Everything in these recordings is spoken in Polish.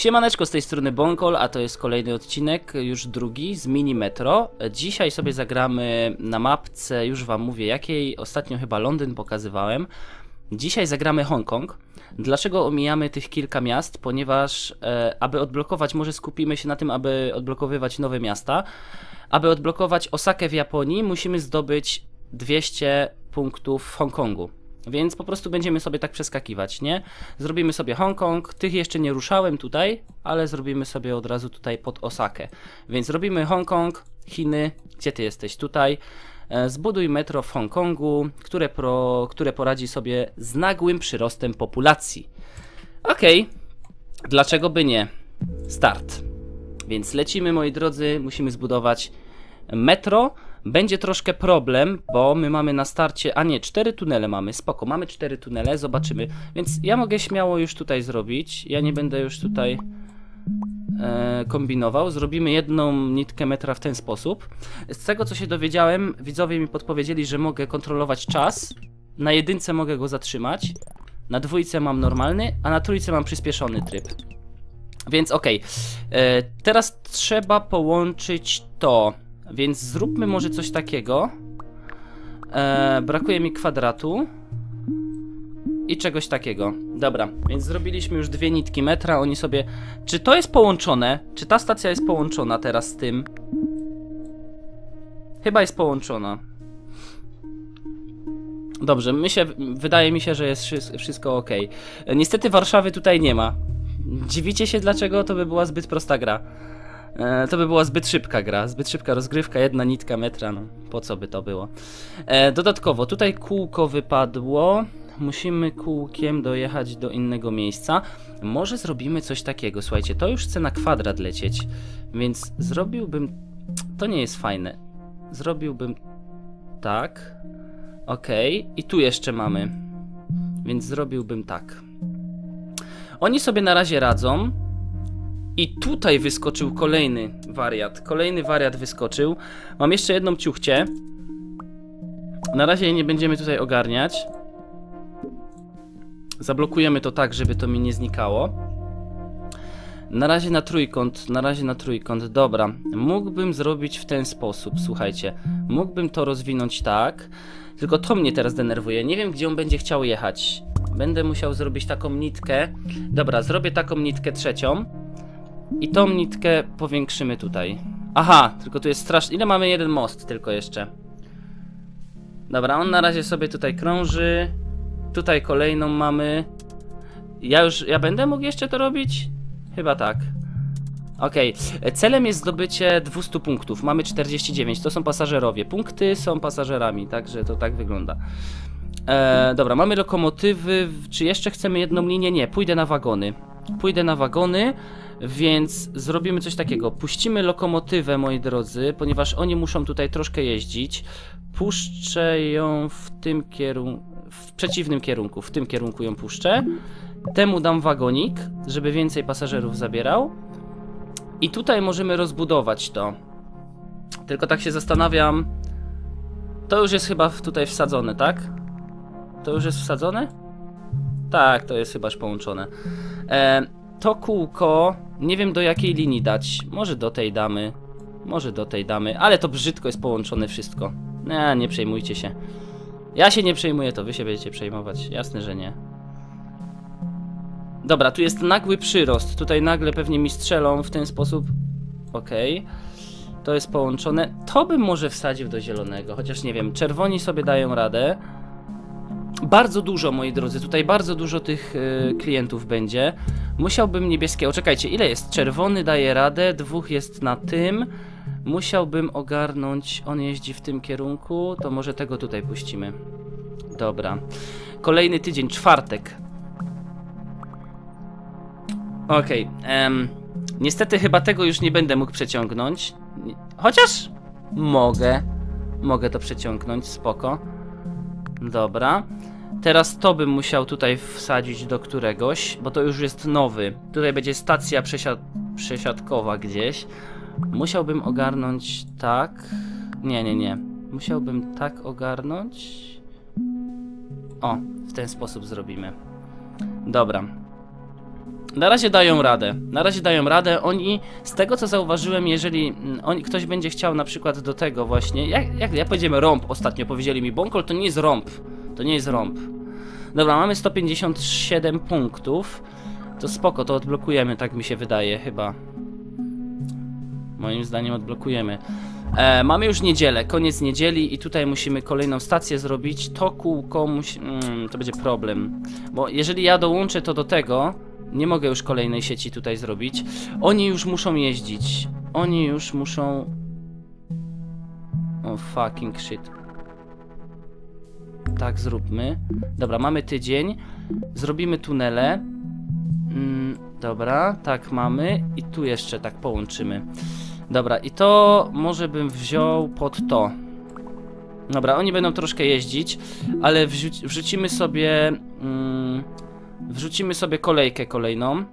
Siemaneczko, z tej strony Bonkol, a to jest kolejny odcinek, już drugi z Mini Metro. Dzisiaj sobie zagramy na mapce, już wam mówię jakiej, ostatnio chyba Londyn pokazywałem. Dzisiaj zagramy Hongkong. Dlaczego omijamy tych kilka miast? Ponieważ e, aby odblokować, może skupimy się na tym, aby odblokowywać nowe miasta. Aby odblokować Osakę w Japonii, musimy zdobyć 200 punktów w Hongkongu. Więc po prostu będziemy sobie tak przeskakiwać, nie? Zrobimy sobie Hongkong, tych jeszcze nie ruszałem tutaj, ale zrobimy sobie od razu tutaj pod Osakę. Więc robimy Hongkong, Chiny, gdzie ty jesteś? Tutaj. E, Zbuduj metro w Hongkongu, które, pro, które poradzi sobie z nagłym przyrostem populacji. Okej, dlaczego by nie? Start. Więc lecimy, moi drodzy, musimy zbudować metro. Będzie troszkę problem, bo my mamy na starcie, a nie, cztery tunele mamy, spoko, mamy cztery tunele, zobaczymy. Więc ja mogę śmiało już tutaj zrobić, ja nie będę już tutaj e, kombinował. Zrobimy jedną nitkę metra w ten sposób. Z tego co się dowiedziałem, widzowie mi podpowiedzieli, że mogę kontrolować czas. Na jedynce mogę go zatrzymać, na dwójce mam normalny, a na trójce mam przyspieszony tryb. Więc okej, e, teraz trzeba połączyć to. Więc zróbmy może coś takiego. E, brakuje mi kwadratu. I czegoś takiego. Dobra, więc zrobiliśmy już dwie nitki metra. Oni sobie. Czy to jest połączone? Czy ta stacja jest połączona teraz z tym? Chyba jest połączona. Dobrze, my się, wydaje mi się, że jest wszy- wszystko ok. Niestety Warszawy tutaj nie ma. Dziwicie się dlaczego? To by była zbyt prosta gra. E, to by była zbyt szybka gra, zbyt szybka rozgrywka, jedna nitka metra, no po co by to było. E, dodatkowo, tutaj kółko wypadło, musimy kółkiem dojechać do innego miejsca. Może zrobimy coś takiego, słuchajcie, to już chce na kwadrat lecieć, więc zrobiłbym... To nie jest fajne. Zrobiłbym tak, okej, i tu jeszcze mamy, więc zrobiłbym tak. Oni sobie na razie radzą, i tutaj wyskoczył kolejny wariat. Kolejny wariat wyskoczył. Mam jeszcze jedną ciuchcię. Na razie jej nie będziemy tutaj ogarniać. Zablokujemy to tak, żeby to mi nie znikało. Na razie na trójkąt, na razie na trójkąt. Dobra, mógłbym zrobić w ten sposób, słuchajcie. Mógłbym to rozwinąć tak. Tylko to mnie teraz denerwuje. Nie wiem, gdzie on będzie chciał jechać. Będę musiał zrobić taką nitkę. Dobra, zrobię taką nitkę trzecią. I tą nitkę powiększymy tutaj. Aha, tylko tu jest strasznie. Ile mamy jeden most tylko jeszcze? Dobra, on na razie sobie tutaj krąży. Tutaj kolejną mamy. Ja już, ja będę mógł jeszcze to robić? Chyba tak. Okej, celem jest zdobycie 200 punktów. Mamy 49, to są pasażerowie. Punkty są pasażerami, także to tak wygląda. E, dobra, mamy lokomotywy. Czy jeszcze chcemy jedną linię? Nie, pójdę na wagony. Pójdę na wagony. Więc zrobimy coś takiego. Puścimy lokomotywę, moi drodzy, ponieważ oni muszą tutaj troszkę jeździć. Puszczę ją w tym kierunku, w przeciwnym kierunku, w tym kierunku ją puszczę. Temu dam wagonik, żeby więcej pasażerów zabierał. I tutaj możemy rozbudować to. Tylko tak się zastanawiam. To już jest chyba tutaj wsadzone, tak? To już jest wsadzone? Tak, to jest chyba już połączone. E, to kółko nie wiem do jakiej linii dać. Może do tej damy. Może do tej damy. Ale to brzydko jest połączone wszystko. Nie, nie przejmujcie się. Ja się nie przejmuję, to wy się będziecie przejmować. Jasne, że nie. Dobra, tu jest nagły przyrost. Tutaj nagle pewnie mi strzelą w ten sposób. Okej. Okay. To jest połączone. To bym może wsadził do zielonego. Chociaż nie wiem, czerwoni sobie dają radę. Bardzo dużo, moi drodzy, tutaj bardzo dużo tych y, klientów będzie. Musiałbym niebieskiego. Czekajcie, ile jest? Czerwony daje radę, dwóch jest na tym. Musiałbym ogarnąć. On jeździ w tym kierunku, to może tego tutaj puścimy. Dobra. Kolejny tydzień, czwartek. Okej. Okay, niestety chyba tego już nie będę mógł przeciągnąć. Chociaż mogę. Mogę to przeciągnąć, spoko. Dobra. Teraz to bym musiał tutaj wsadzić do któregoś, bo to już jest nowy. Tutaj będzie stacja przesiad przesiadkowa gdzieś. Musiałbym ogarnąć tak. Nie, nie, nie. Musiałbym tak ogarnąć. O, w ten sposób zrobimy. Dobra. Na razie dają radę. Na razie dają radę. Oni, z tego co zauważyłem, jeżeli mm, oni, ktoś będzie chciał na przykład do tego właśnie, jak, jak ja powiedziałem rąb ostatnio, powiedzieli mi, Bonkol to nie jest rąb. To nie jest rąb. Dobra, mamy 157 punktów. To spoko, to odblokujemy, tak mi się wydaje, chyba. Moim zdaniem odblokujemy. E, mamy już niedzielę, koniec niedzieli i tutaj musimy kolejną stację zrobić. To kółko musi... Mm, to będzie problem. Bo jeżeli ja dołączę to do tego, nie mogę już kolejnej sieci tutaj zrobić. Oni już muszą jeździć. Oni już muszą... Oh, fucking shit. Tak zróbmy. Dobra, mamy tydzień. Zrobimy tunele. Mm, dobra, tak mamy. I tu jeszcze tak połączymy. Dobra, i to może bym wziął pod to. Dobra, oni będą troszkę jeździć, ale wrzuci wrzucimy sobie... Mm, wrzucimy sobie kolejkę kolejną.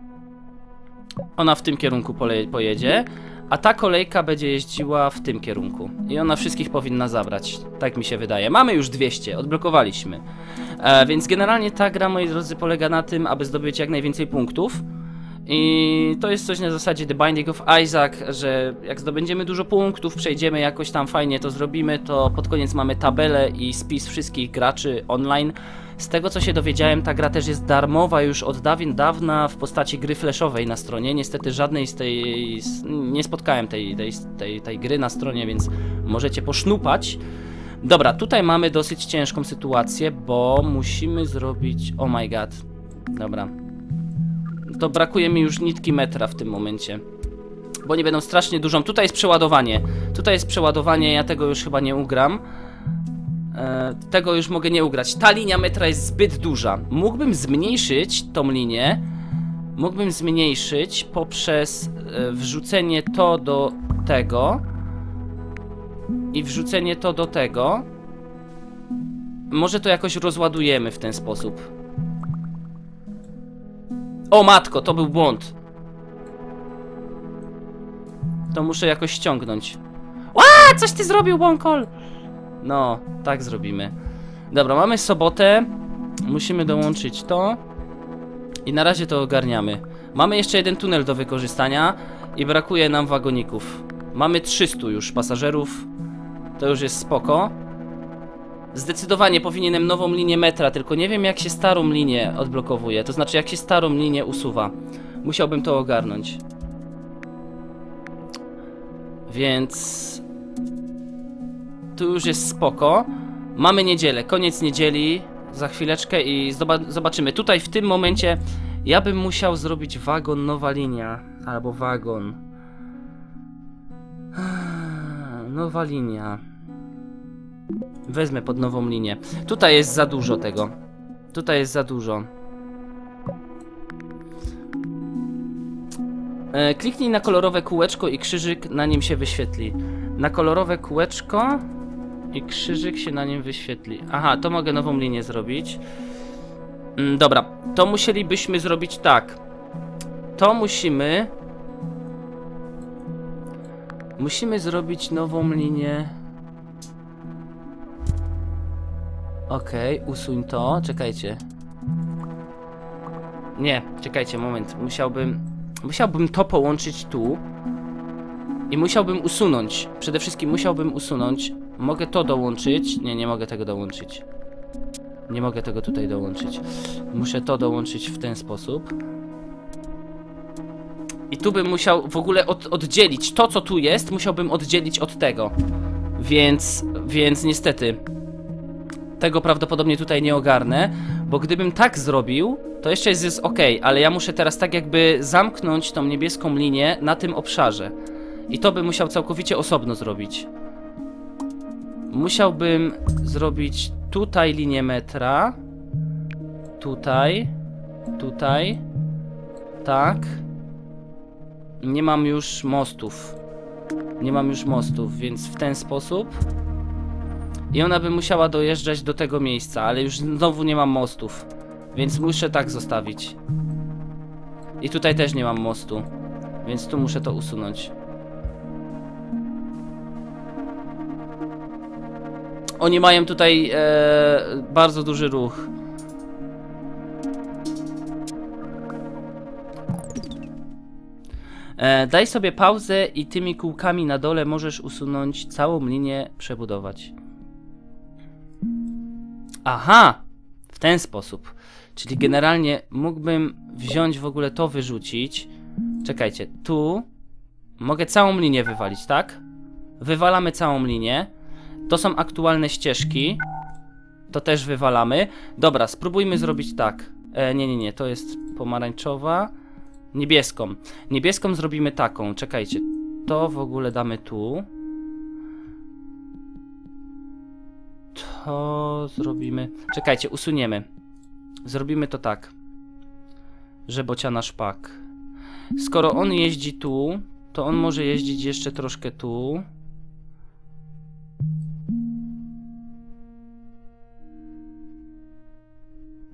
Ona w tym kierunku pojedzie, a ta kolejka będzie jeździła w tym kierunku. I ona wszystkich powinna zabrać. Tak mi się wydaje. Mamy już 200, odblokowaliśmy. E, więc generalnie ta gra, moi drodzy, polega na tym, aby zdobyć jak najwięcej punktów. I to jest coś na zasadzie The Binding of Isaac, że jak zdobędziemy dużo punktów, przejdziemy jakoś tam fajnie to zrobimy, to pod koniec mamy tabelę i spis wszystkich graczy online. Z tego co się dowiedziałem, ta gra też jest darmowa już od dawien dawna w postaci gry flashowej na stronie. Niestety żadnej z tej. nie spotkałem tej, tej, tej, tej gry na stronie, więc możecie posznupać. Dobra, tutaj mamy dosyć ciężką sytuację, bo musimy zrobić. Oh my god. Dobra, to brakuje mi już nitki metra w tym momencie. Bo nie będą strasznie dużą. Tutaj jest przeładowanie. Tutaj jest przeładowanie, ja tego już chyba nie ugram. E, tego już mogę nie ugrać. Ta linia metra jest zbyt duża. Mógłbym zmniejszyć tą linię. Mógłbym zmniejszyć poprzez e, wrzucenie to do tego. I wrzucenie to do tego. Może to jakoś rozładujemy w ten sposób. O matko, to był błąd. To muszę jakoś ściągnąć. Ła, coś ty zrobił, Bonkol! No, tak zrobimy. Dobra, mamy sobotę. Musimy dołączyć to. I na razie to ogarniamy. Mamy jeszcze jeden tunel do wykorzystania i brakuje nam wagoników. Mamy 300 już pasażerów. To już jest spoko. Zdecydowanie powinienem nową linię metra, tylko nie wiem jak się starą linię odblokowuje. To znaczy jak się starą linię usuwa. Musiałbym to ogarnąć. Więc... Tu już jest spoko. Mamy niedzielę, koniec niedzieli. Za chwileczkę i zobaczymy. Tutaj w tym momencie ja bym musiał zrobić wagon, nowa linia. Albo wagon. Nowa linia. Wezmę pod nową linię. Tutaj jest za dużo tego. Tutaj jest za dużo. E, kliknij na kolorowe kółeczko i krzyżyk na nim się wyświetli. Na kolorowe kółeczko i krzyżyk się na nim wyświetli. Aha, to mogę nową linię zrobić. Mm, dobra, to musielibyśmy zrobić tak. To musimy... Musimy zrobić nową linię... Okej, okay, usuń to. Czekajcie. Nie, czekajcie, moment. Musiałbym... Musiałbym to połączyć tu. I musiałbym usunąć. Przede wszystkim musiałbym usunąć. Mogę to dołączyć. Nie, nie mogę tego dołączyć. Nie mogę tego tutaj dołączyć. Muszę to dołączyć w ten sposób. I tu bym musiał w ogóle od, oddzielić. To, co tu jest, musiałbym oddzielić od tego. Więc, więc niestety tego prawdopodobnie tutaj nie ogarnę, bo gdybym tak zrobił, to jeszcze jest, jest ok, ale ja muszę teraz tak jakby zamknąć tą niebieską linię na tym obszarze. I to bym musiał całkowicie osobno zrobić. Musiałbym zrobić tutaj linię metra. Tutaj. Tutaj. Tak. Nie mam już mostów. Nie mam już mostów, więc w ten sposób i ona by musiała dojeżdżać do tego miejsca, ale już znowu nie mam mostów. Więc muszę tak zostawić. I tutaj też nie mam mostu. Więc tu muszę to usunąć. Oni mają tutaj e, bardzo duży ruch. E, daj sobie pauzę i tymi kółkami na dole możesz usunąć całą linię, przebudować. Aha! W ten sposób. Czyli generalnie mógłbym wziąć w ogóle to wyrzucić. Czekajcie, tu mogę całą linię wywalić, tak? Wywalamy całą linię. To są aktualne ścieżki. To też wywalamy. Dobra, spróbujmy zrobić tak. E, nie, nie, nie, to jest pomarańczowa. Niebieską. Niebieską zrobimy taką. Czekajcie. To w ogóle damy tu. Zrobimy. Czekajcie, usuniemy. Zrobimy to tak. Że bociana szpak. Skoro on jeździ tu, to on może jeździć jeszcze troszkę tu.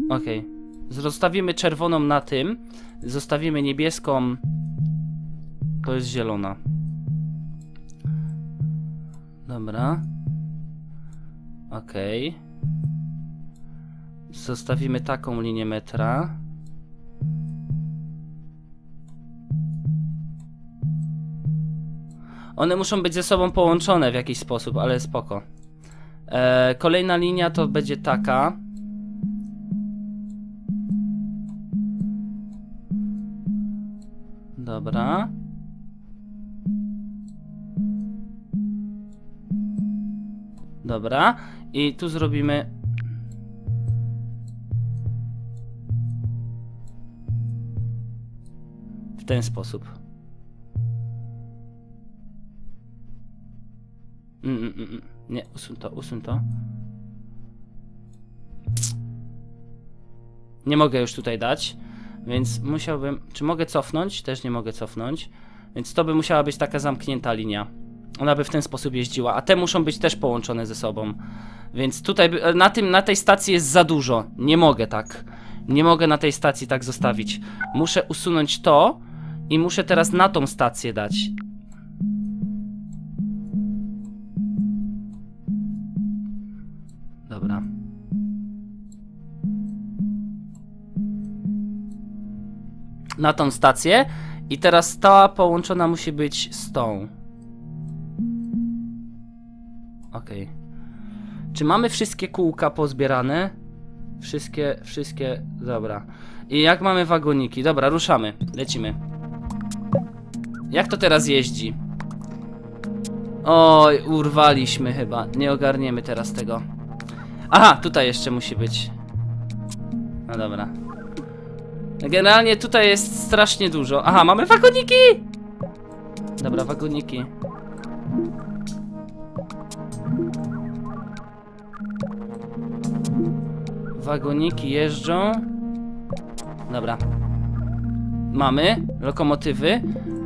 Okay. Zostawimy czerwoną na tym. Zostawimy niebieską. To jest zielona. Dobra. Okay. Zostawimy taką linię metra. One muszą być ze sobą połączone w jakiś sposób, ale spoko. E, kolejna linia to będzie taka. Dobra. Dobra. I tu zrobimy... W ten sposób. Mm, mm, mm. mm. Nie, usuń to, usuń to. Nie mogę już tutaj dać, więc musiałbym... Czy mogę cofnąć? Też nie mogę cofnąć. Więc to by musiała być taka zamknięta linia. Ona by w ten sposób jeździła, a te muszą być też połączone ze sobą. Więc tutaj, na, tym, na tej stacji jest za dużo. Nie mogę tak. Nie mogę na tej stacji tak zostawić. Muszę usunąć to i muszę teraz na tą stację dać. Dobra. Na tą stację. I teraz ta połączona musi być z tą. Okej. Okay. Czy mamy wszystkie kółka pozbierane? Wszystkie, wszystkie, dobra. I jak mamy wagoniki? Dobra, ruszamy, lecimy. Jak to teraz jeździ? Oj, urwaliśmy chyba. Nie ogarniemy teraz tego. Aha, tutaj jeszcze musi być. No dobra. Generalnie tutaj jest strasznie dużo. Aha, mamy wagoniki! Dobra, wagoniki. Wagoniki jeżdżą. Dobra. Mamy lokomotywy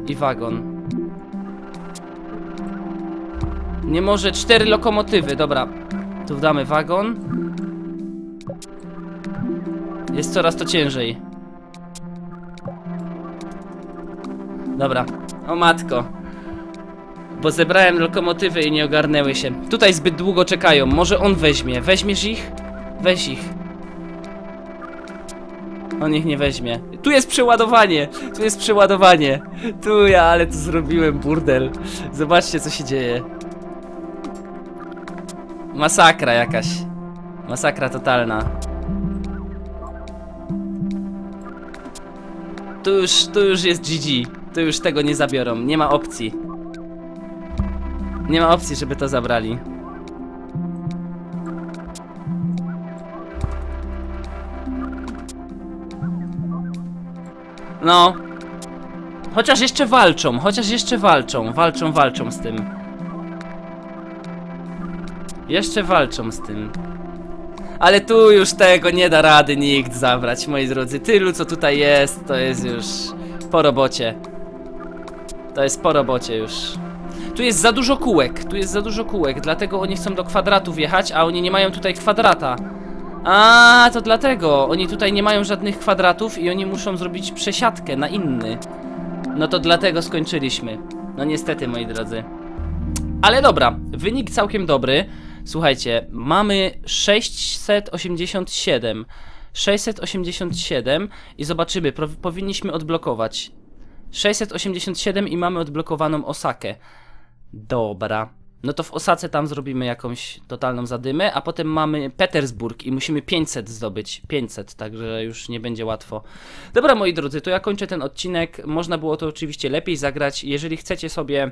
i wagon. Nie może cztery lokomotywy, dobra. Tu wdamy wagon. Jest coraz to ciężej. Dobra. O matko. Bo zebrałem lokomotywy i nie ogarnęły się. Tutaj zbyt długo czekają. Może on weźmie. Weźmiesz ich? Weź ich. On ich nie weźmie. Tu jest przeładowanie! Tu jest przeładowanie! Tu ja, ale tu zrobiłem burdel. Zobaczcie, co się dzieje. Masakra jakaś. Masakra totalna. Tu już, tu już jest GG. Tu już tego nie zabiorą. Nie ma opcji. Nie ma opcji, żeby to zabrali. No. Chociaż jeszcze walczą, chociaż jeszcze walczą, walczą, walczą z tym. Jeszcze walczą z tym. Ale tu już tego nie da rady nikt zabrać, moi drodzy. Tylu, co tutaj jest, to jest już po robocie. To jest po robocie już. Tu jest za dużo kółek, tu jest za dużo kółek, dlatego oni chcą do kwadratu wjechać, a oni nie mają tutaj kwadrata. A, to dlatego. Oni tutaj nie mają żadnych kwadratów i oni muszą zrobić przesiadkę na inny. No to dlatego skończyliśmy. No niestety, moi drodzy. Ale dobra, wynik całkiem dobry. Słuchajcie, mamy 687. 687 i zobaczymy, powinniśmy odblokować. 687 i mamy odblokowaną Osakę. Dobra. No to w Osace tam zrobimy jakąś totalną zadymę, a potem mamy Petersburg i musimy 500 zdobyć. 500, także już nie będzie łatwo. Dobra, moi drodzy, to ja kończę ten odcinek. Można było to oczywiście lepiej zagrać. Jeżeli chcecie sobie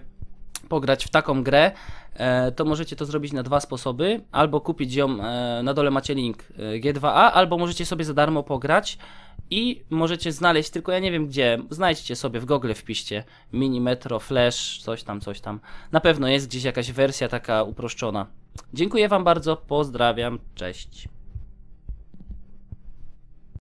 pograć w taką grę, e, to możecie to zrobić na dwa sposoby. Albo kupić ją, e, na dole macie link e, G2A, albo możecie sobie za darmo pograć i możecie znaleźć, tylko ja nie wiem gdzie, znajdźcie sobie w Google wpiszcie Mini Metro, Flash, coś tam, coś tam. Na pewno jest gdzieś jakaś wersja taka uproszczona. Dziękuję Wam bardzo, pozdrawiam, cześć.